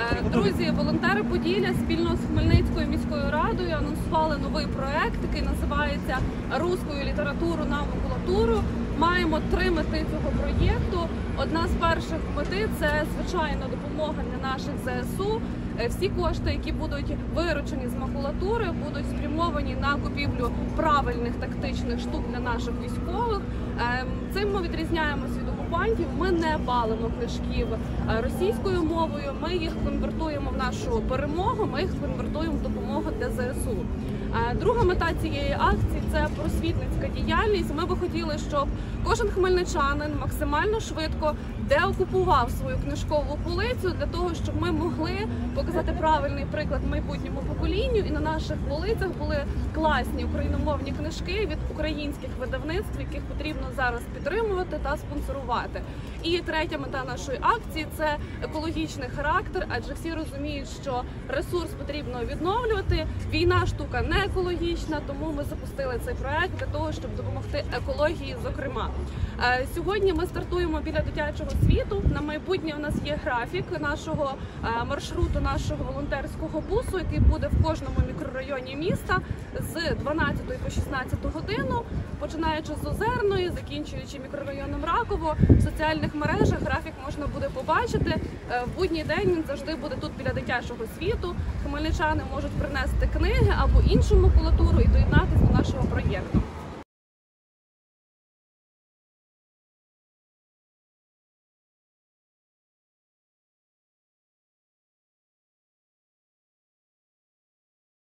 Е, Друзі, волонтери Поділля спільно з Хмельницькою міською радою анонсували новий проект, який називається Руською літературу на макулатуру. Маємо три мети цього проєкту. Одна з перших мети це звичайно допомога для наших ЗСУ. Е, Всі кошти, які будуть виручені з макулатури, будуть спрямовані на купівлю правильних тактичних штук для наших військових. Ем, Цим ми відрізняємося від окупантів. Ми не балимо книжків е, російською мовою. Ми їх конвертуємо в нашу перемогу. Ми їх конвертуємо в допомогу для ЗСУ. Е, Друга мета цієї акції це просвітницька діяльність. Ми би хотіли, щоб кожен хмельничанин максимально швидко деокупував свою книжкову полицю для того, щоб ми могли показати правильний приклад майбутньому поколінню, і на наших полицях були класні україномовні книжки від українських видавництв, яких потрібно зараз підтримувати та спонсорувати. І третя мета нашої акції це екологічний характер, адже всі розуміють, що ресурс потрібно відновлювати. Війна штука не екологічна, тому ми запустили цей проект для того, щоб допомогти екології. Зокрема, Е, сьогодні ми стартуємо біля дитячого світу. На майбутнє у нас є графік нашого е, маршруту, нашого волонтерського бусу, який буде в кожному мікрорайоні міста з 12 по 16 годину, починаючи з Озерної, закінчуючи мікрорайоном Раково. В соціальних мережах графік можна буде побачити. Е, В будній день він завжди буде тут біля дитячого світу. Хмельничани можуть принести книги або іншу макулатуру і доєднатися до нашого проєкту.